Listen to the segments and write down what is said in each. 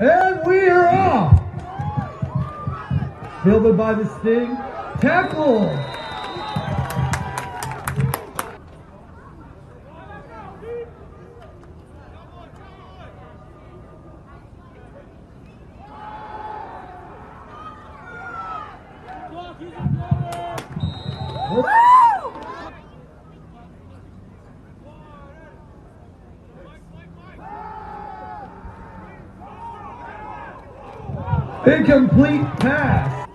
And we are off. Fielded by the Sting. Tackle. Incomplete pass.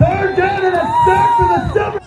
Third down and a sack for the Silver.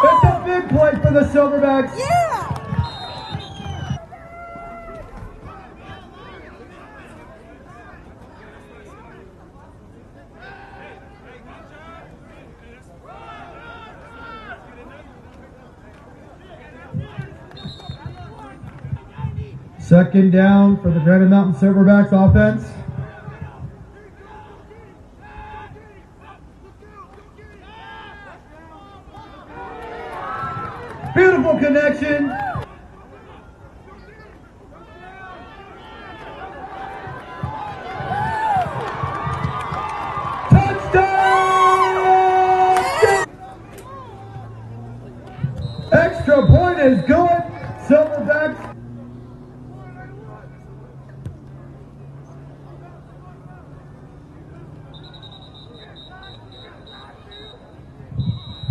It's a big play for the Silverbacks. Yeah! Second down for the Granite Mountain Silverbacks offense. Beautiful connection. Touchdown! Extra point is good. Silverbacks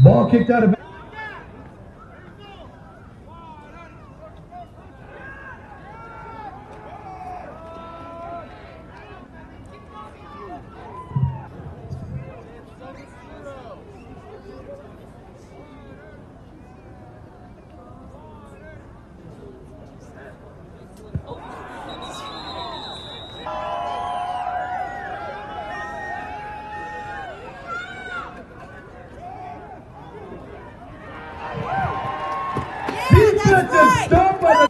Ball kicked out of Yeah, defensive that's right! stop by the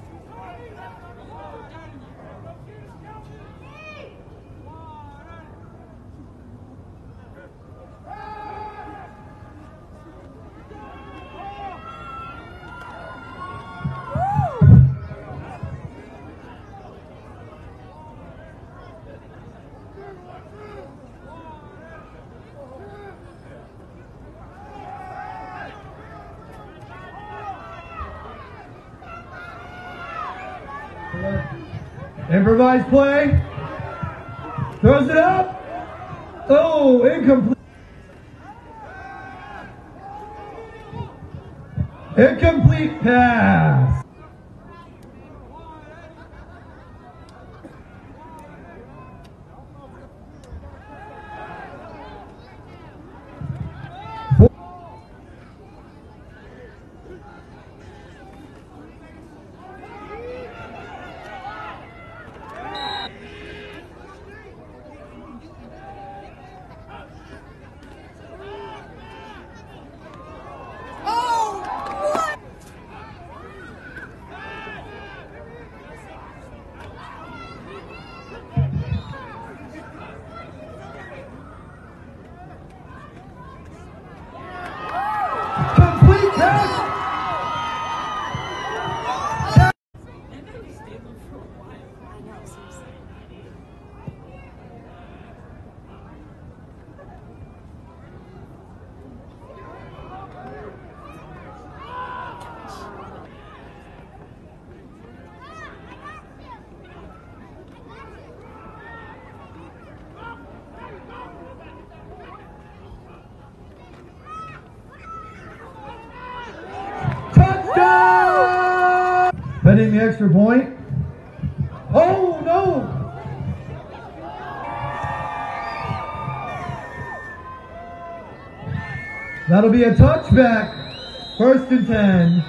Improvised play. Throws it up. Oh, incomplete. Incomplete pass. Setting the extra point. Oh, no! That'll be a touchback. First and 10.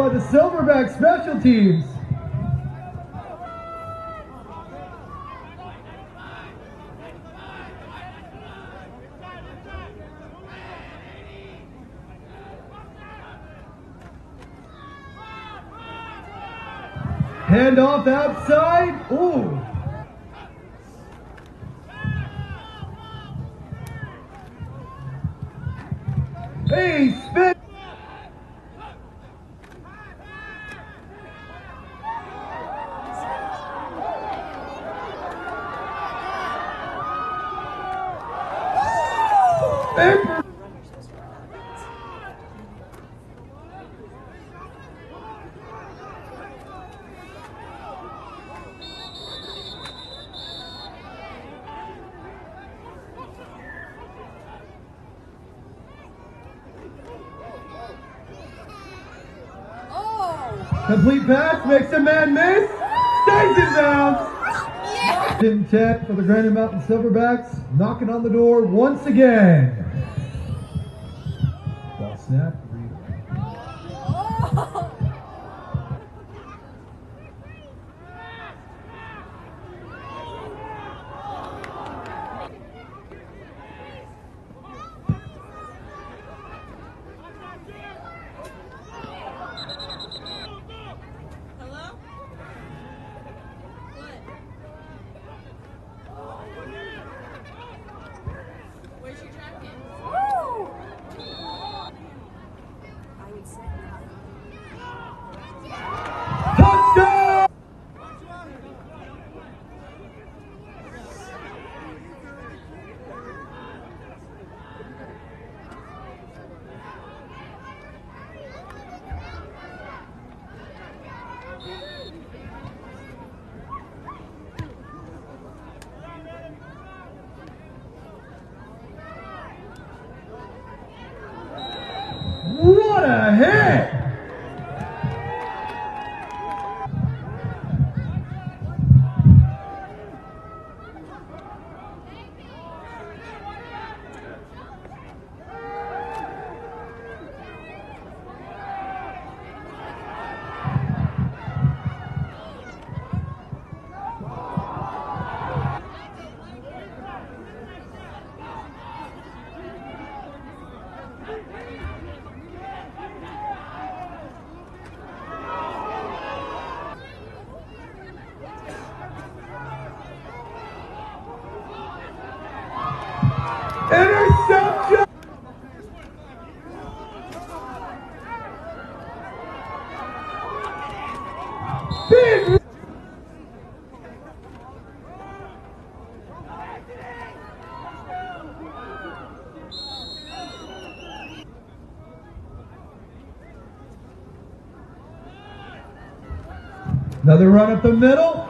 By the Silverback special teams. Handoff outside. Ooh. Hey, spin. Paper. Oh! Complete pass, makes a man miss. Stays in bounds. Yeah! In 10 for the Granite Mountain Silverbacks, knocking on the door once again. Ball snap. Another run up the middle.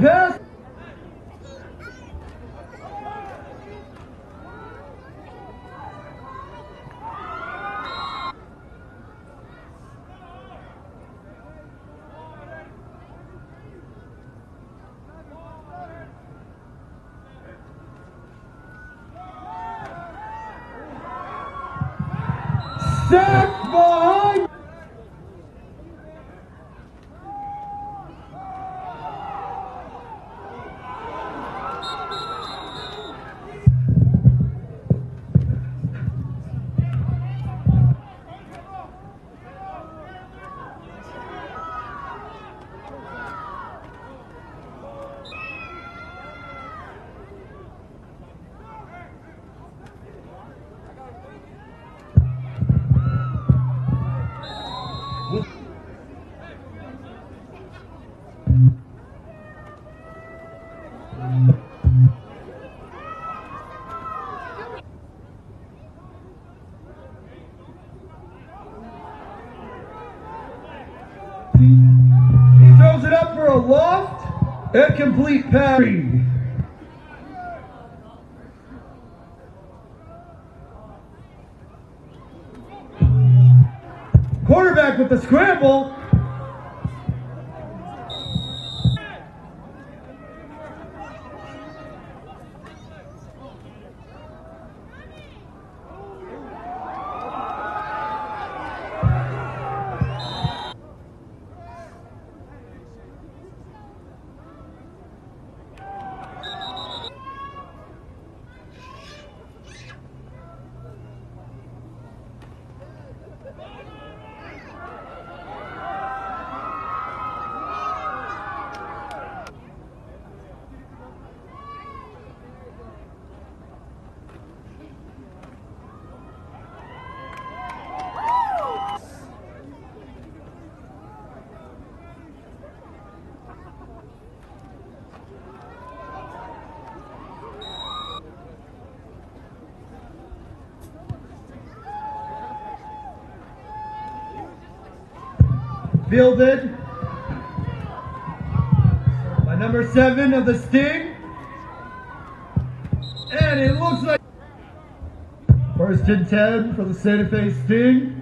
Yes. Step! And complete pass. Fielded by number seven of the Sting. And it looks like first and 10 for the Santa Fe Sting.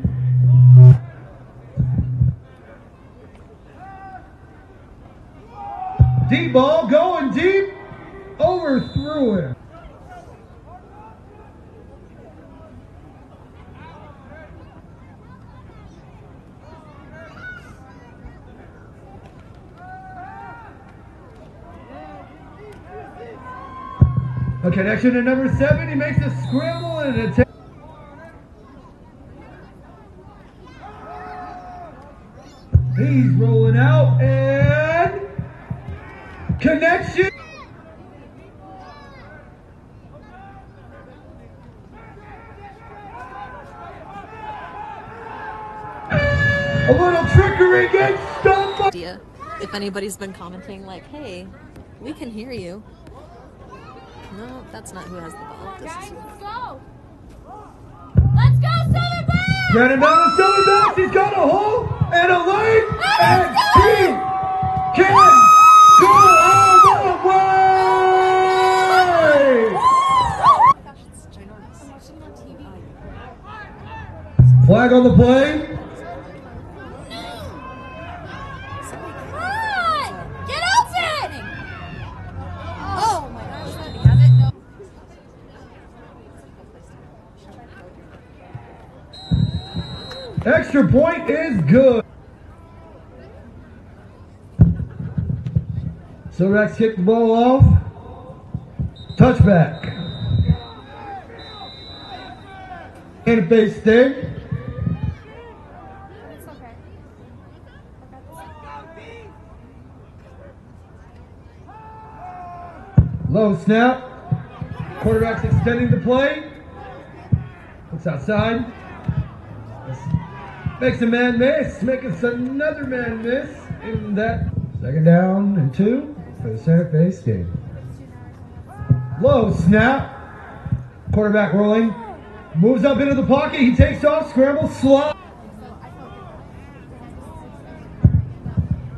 Deep ball going deep. Overthrew it. A connection to number seven. He makes a scramble and an attempt. He's rolling out and connection. A little trickery gets stumped. If anybody's been commenting, like, hey, we can hear you. No, that's not who has the ball. This is Let's go. Let's go, Silverback! Granite Mountain Silverbacks. He's got a hole and a lane, and he can go all the way. Oh Flag on the play. Extra point is good. Silverbacks kick the ball off. Touchback. And a base okay. Low snap. Quarterback's extending the play. Looks outside. Makes a man miss. Makes another man miss. In that second down and two for the Santa Fe Sting. Low snap. Quarterback rolling. Moves up into the pocket. He takes off. Scramble. Slot.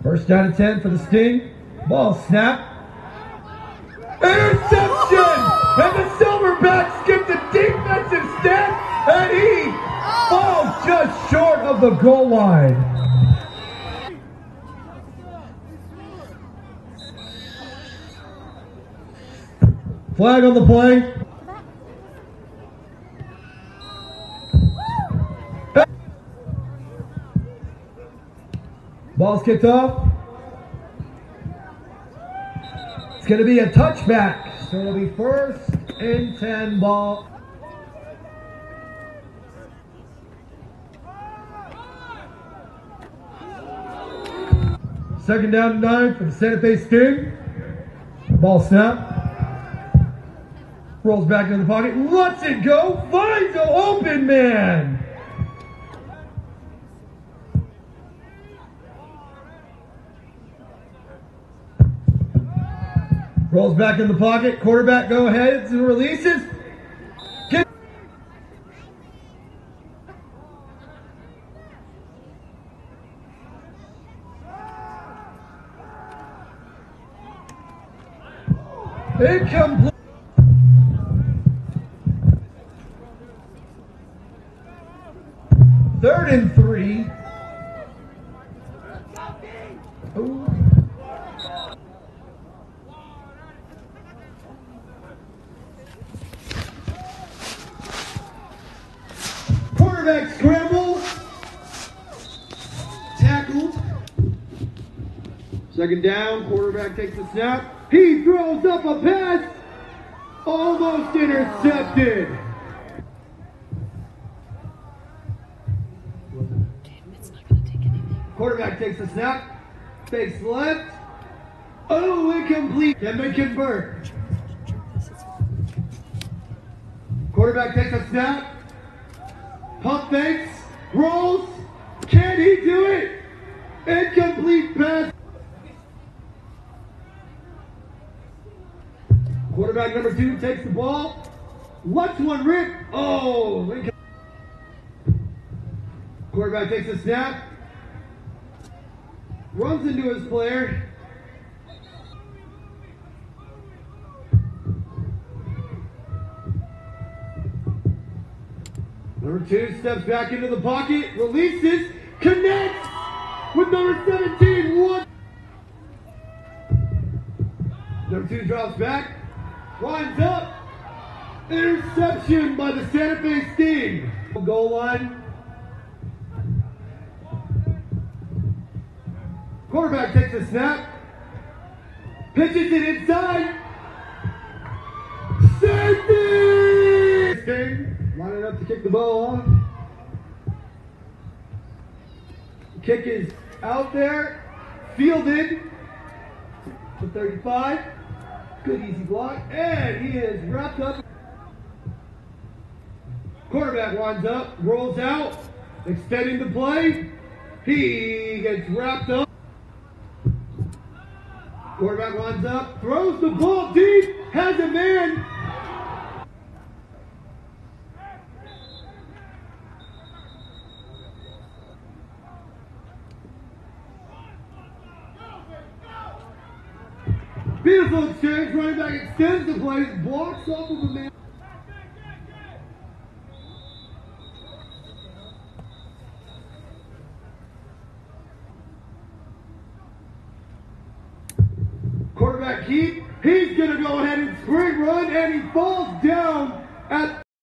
First down and 10 for the Sting. Ball snap. Interception! And the Silverbacks get the defensive step, and he just short of the goal line. Flag on the play. Ball's kicked off. It's going to be a touchback. So it'll be first and 10 ball. Second down and nine for the Santa Fe Sting. Ball snap. Rolls back into the pocket. Lets it go. Finds an open man. Rolls back in the pocket. Quarterback go ahead and releases. Get Third and three. Quarterback scramble. Tackled. Second down, quarterback takes the snap. He throws up a pass. Almost intercepted. Quarterback takes the snap. Fakes left. Oh, incomplete. They convert? Quarterback takes a snap. Pump fakes. Rolls. Can he do it? Incomplete pass. Quarterback number two takes the ball. Lets one rip. Oh, incom- Quarterback takes a snap. Runs into his player. Number two steps back into the pocket, releases, connects with number 17. One. Number two drops back, winds up. Interception by the Santa Fe Sting. Goal line. Quarterback takes a snap, pitches it inside. Safety! Sting lining up to kick the ball off. Kick is out there, fielded to 35. Good easy block, and he is wrapped up. Quarterback winds up, rolls out, extending the play. He gets wrapped up. Quarterback winds up, throws the ball deep, has a man. Extends the play, blocks off of a man.